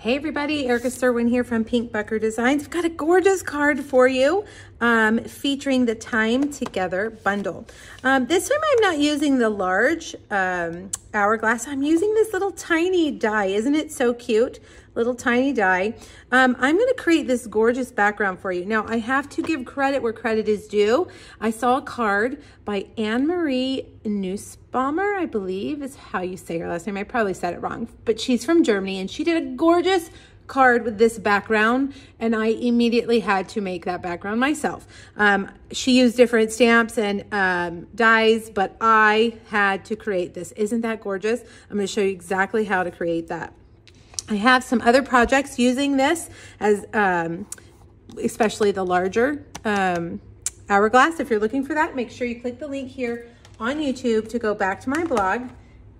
Hey everybody, Erica Serwin here from Pink Buckaroo Designs. I've got a gorgeous card for you um, featuring the Time Together bundle. Um, this time I'm not using the large um, hourglass. I'm using this little tiny die. Isn't it so cute? Little tiny die. Um, I'm going to create this gorgeous background for you. Now, I have to give credit where credit is due. I saw a card by Anne-Marie Nussbaumer, I believe is how you say her last name. I probably said it wrong, but she's from Germany and she did a gorgeous card with this background and I immediately had to make that background myself. Um, she used different stamps and um, dies, but I had to create this. Isn't that gorgeous? I'm gonna show you exactly how to create that. I have some other projects using this as, um, especially the larger um, hourglass. If you're looking for that, make sure you click the link here on YouTube to go back to my blog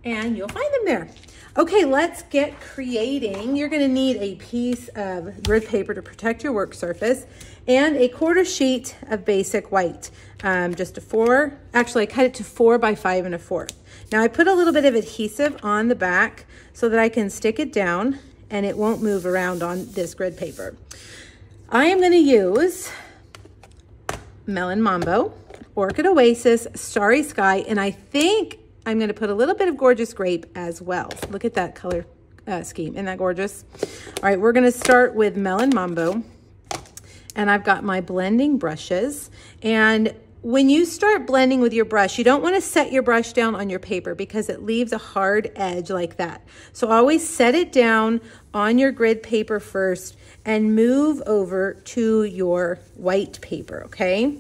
and you'll find them there. Okay, let's get creating. You're gonna need a piece of grid paper to protect your work surface and a quarter sheet of basic white. Um, just a four, actually I cut it to four by five and a fourth. Now I put a little bit of adhesive on the back so that I can stick it down and it won't move around on this grid paper. I am gonna use Melon Mambo, Orchid Oasis, Starry Sky, and I think I'm going to put a little bit of Gorgeous Grape as well. Look at that color uh, scheme. Isn't that gorgeous? All right, we're going to start with Melon Mambo. And I've got my blending brushes. And when you start blending with your brush, you don't want to set your brush down on your paper because it leaves a hard edge like that. So always set it down on your grid paper first and move over to your white paper, okay?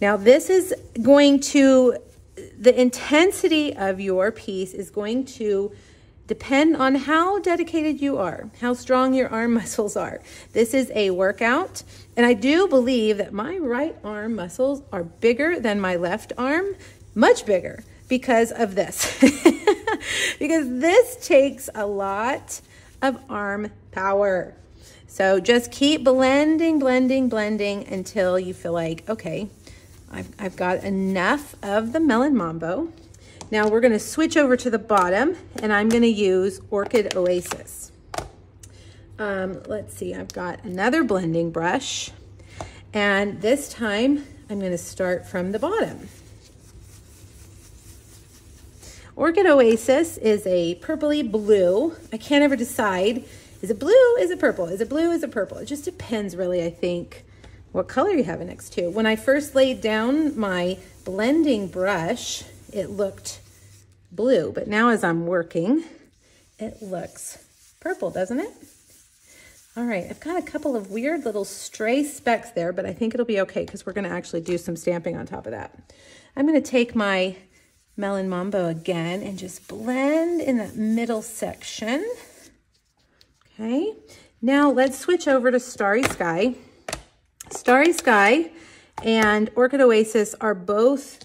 Now this is going to the intensity of your piece is going to depend on how dedicated you are, how strong your arm muscles are. This is a workout, and I do believe that my right arm muscles are bigger than my left arm, much bigger because of this. because this takes a lot of arm power. So just keep blending, blending, blending until you feel like, okay, I've, I've got enough of the Melon Mambo. Now we're gonna switch over to the bottom and I'm gonna use Orchid Oasis. Um, let's see, I've got another blending brush and this time I'm gonna start from the bottom. Orchid Oasis is a purpley blue. I can't ever decide, is it blue, is it purple? Is it blue, is it purple? It just depends really, I think what color you have it next to. When I first laid down my blending brush, it looked blue, but now as I'm working, it looks purple, doesn't it? All right, I've got a couple of weird little stray specks there, but I think it'll be okay because we're gonna actually do some stamping on top of that. I'm gonna take my Melon Mambo again and just blend in that middle section. Okay, now let's switch over to Starry Sky. Starry Sky and Orchid Oasis are both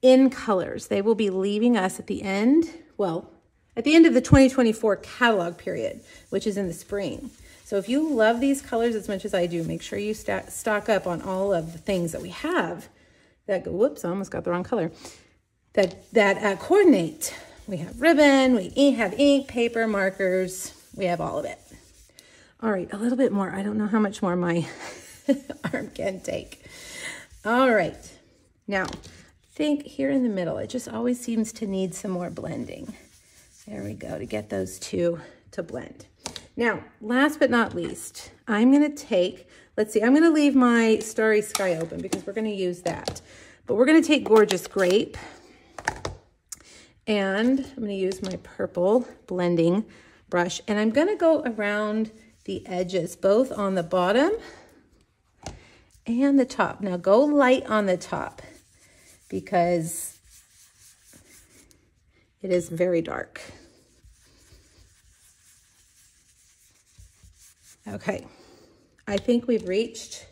in colors. They will be leaving us at the end, well, at the end of the 2024 catalog period, which is in the spring. So if you love these colors as much as I do, make sure you st stock up on all of the things that we have that go, whoops, I almost got the wrong color, that, that uh, coordinate. We have ribbon, we have ink, paper, markers, we have all of it. All right, a little bit more. I don't know how much more my arm can take. All right. Now, think here in the middle, it just always seems to need some more blending. There we go, to get those two to blend. Now, last but not least, I'm gonna take, let's see, I'm gonna leave my Starry Sky open because we're gonna use that. But we're gonna take Gorgeous Grape and I'm gonna use my purple blending brush and I'm gonna go around the edges, both on the bottom and the top. Now go light on the top because it is very dark. Okay, I think we've reached,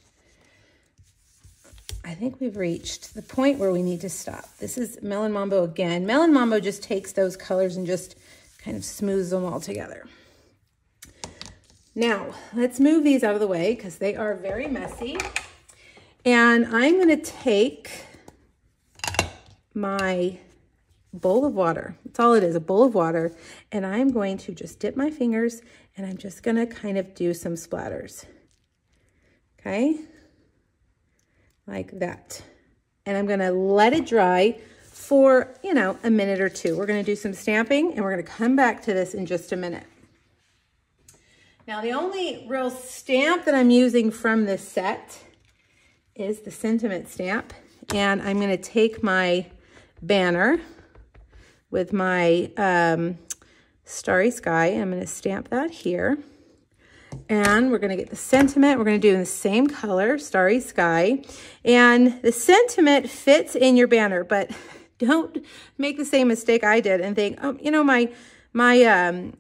I think we've reached the point where we need to stop. This is Melon Mambo again. Melon Mambo just takes those colors and just kind of smooths them all together. Now, let's move these out of the way because they are very messy. And I'm going to take my bowl of water. That's all it is, a bowl of water. And I'm going to just dip my fingers and I'm just gonna kind of do some splatters. Okay, like that. And I'm gonna let it dry for, you know, a minute or two. We're gonna do some stamping and we're gonna come back to this in just a minute. Now the only real stamp that I'm using from this set is the sentiment stamp. And I'm gonna take my banner with my um, Starry Sky. I'm gonna stamp that here. And we're gonna get the sentiment. We're gonna do in the same color, Starry Sky. And the sentiment fits in your banner, but don't make the same mistake I did and think, oh, you know, my my um,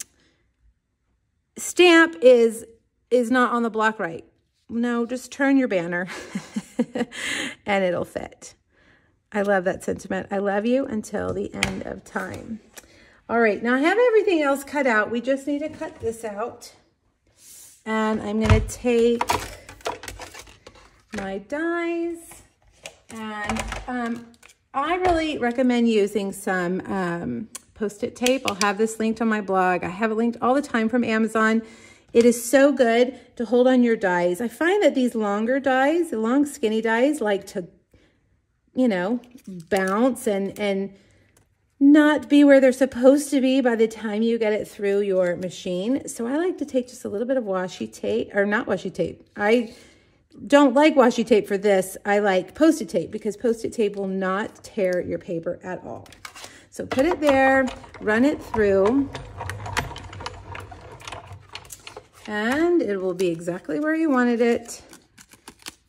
stamp is is not on the block right. No, just turn your banner and it'll fit. I love that sentiment. I love you until the end of time. All right, now I have everything else cut out. We just need to cut this out. And I'm gonna take my dies and um, I really recommend using some um, post-it tape. I'll have this linked on my blog. I have it linked all the time from Amazon. It is so good to hold on your dies. I find that these longer dies, the long skinny dies, like to, you know, bounce and, and not be where they're supposed to be by the time you get it through your machine. So I like to take just a little bit of washi tape, or not washi tape. I don't like washi tape for this. I like post-it tape because post-it tape will not tear your paper at all. So put it there, run it through, and it will be exactly where you wanted it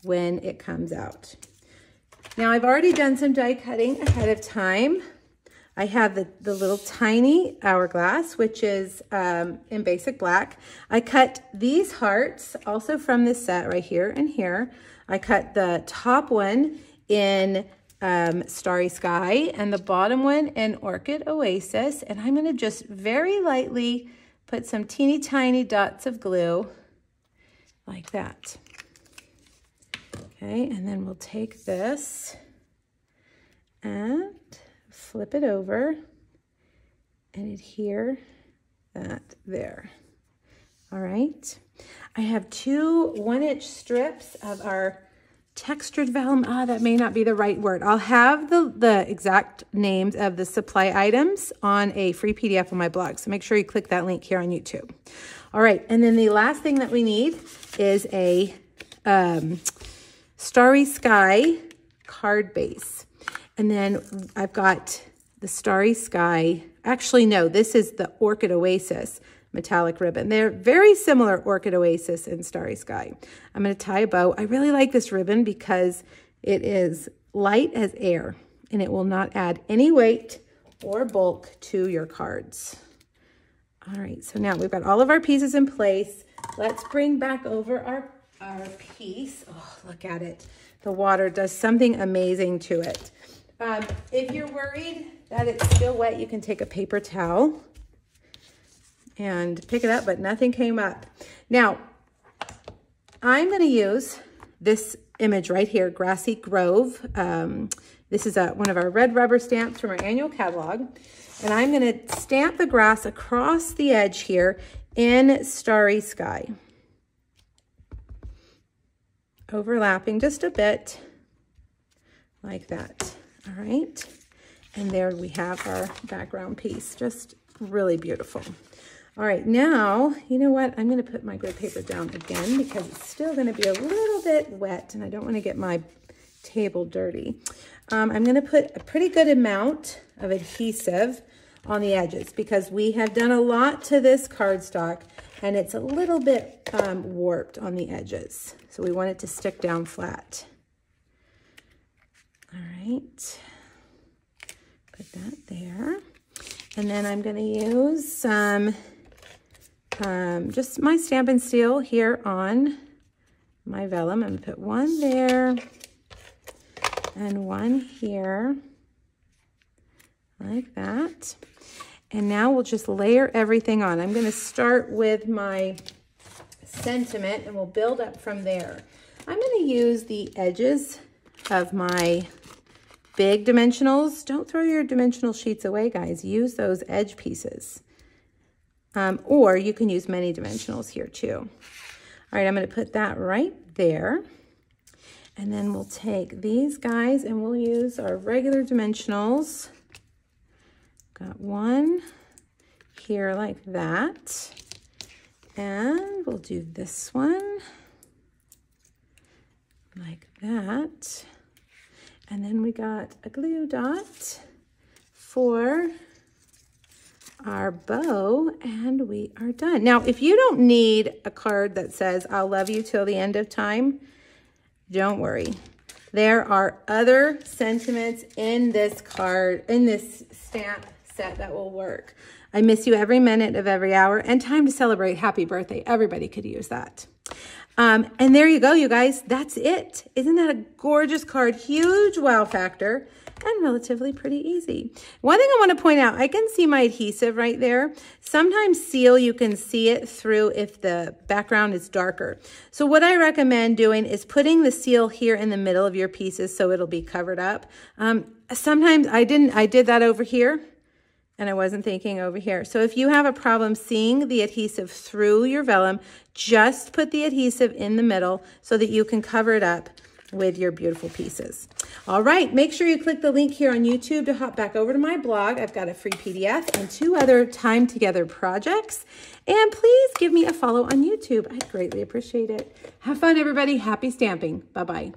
when it comes out. Now I've already done some die cutting ahead of time. I have the, the little tiny hourglass, which is um, in basic black. I cut these hearts also from this set right here and here. I cut the top one in um, Starry Sky and the bottom one in Orchid Oasis. And I'm gonna just very lightly put some teeny tiny dots of glue like that. Okay, and then we'll take this and flip it over and adhere that there. All right. I have two one inch strips of our textured vellum. Ah, that may not be the right word. I'll have the, the exact names of the supply items on a free PDF on my blog. So make sure you click that link here on YouTube. All right. And then the last thing that we need is a um, Starry Sky card base. And then I've got the Starry Sky. Actually, no, this is the Orchid Oasis metallic ribbon. They're very similar, Orchid Oasis and Starry Sky. I'm going to tie a bow. I really like this ribbon because it is light as air and it will not add any weight or bulk to your cards. All right, so now we've got all of our pieces in place. Let's bring back over our, our piece. Oh, look at it. The water does something amazing to it. Um, if you're worried that it's still wet, you can take a paper towel and pick it up, but nothing came up. Now, I'm going to use this image right here, Grassy Grove. Um, this is a, one of our red rubber stamps from our annual catalog. And I'm going to stamp the grass across the edge here in Starry Sky. Overlapping just a bit like that. All right. And there we have our background piece. Just really beautiful. All right, now, you know what? I'm going to put my grid paper down again because it's still going to be a little bit wet and I don't want to get my table dirty. Um, I'm going to put a pretty good amount of adhesive on the edges because we have done a lot to this cardstock and it's a little bit um, warped on the edges. So we want it to stick down flat. All right, put that there. And then I'm going to use some um, just my Stampin' Seal here on my vellum. I'm going to put one there and one here like that. And now we'll just layer everything on. I'm going to start with my sentiment and we'll build up from there. I'm going to use the edges of my big dimensionals, don't throw your dimensional sheets away, guys. Use those edge pieces. Um, or you can use mini dimensionals here too. All right, I'm gonna put that right there. And then we'll take these guys and we'll use our regular dimensionals. Got one here like that. And we'll do this one like that. And then we got a glue dot for our bow and we are done. Now, if you don't need a card that says, I'll love you till the end of time, don't worry. There are other sentiments in this card, in this stamp set that will work. I miss you every minute of every hour and time to celebrate happy birthday. Everybody could use that. Um, and there you go, you guys. That's it. Isn't that a gorgeous card? Huge wow factor and relatively pretty easy. One thing I want to point out, I can see my adhesive right there. Sometimes seal, you can see it through if the background is darker. So what I recommend doing is putting the seal here in the middle of your pieces so it'll be covered up. Um, sometimes I didn't, I did that over here and I wasn't thinking over here. So if you have a problem seeing the adhesive through your vellum, just put the adhesive in the middle so that you can cover it up with your beautiful pieces. All right, make sure you click the link here on YouTube to hop back over to my blog. I've got a free PDF and two other time together projects. And please give me a follow on YouTube. I'd greatly appreciate it. Have fun, everybody. Happy stamping. Bye-bye.